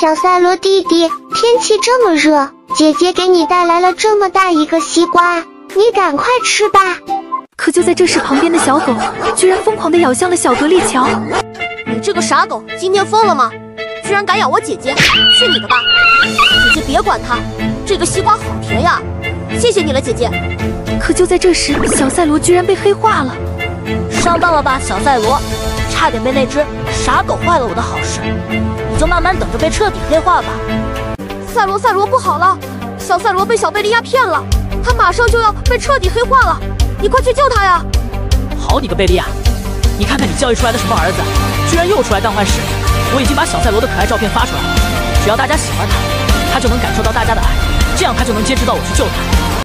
小赛罗弟弟，天气这么热，姐姐给你带来了这么大一个西瓜，你赶快吃吧。可就在这时，旁边的小狗居然疯狂地咬向了小格丽乔。你这个傻狗，今天疯了吗？居然敢咬我姐姐，去你的吧！姐姐别管他，这个西瓜好甜呀，谢谢你了，姐姐。可就在这时，小赛罗居然被黑化了。上当了吧，小赛罗，差点被那只傻狗坏了我的好事。你就慢慢等着被彻底黑化吧。赛罗，赛罗不好了，小赛罗被小贝利亚骗了，他马上就要被彻底黑化了，你快去救他呀！好你个贝利亚，你看看你教育出来的什么儿子，居然又出来干坏事！我已经把小赛罗的可爱照片发出来了，只要大家喜欢他，他就能感受到大家的爱，这样他就能坚持到我去救他。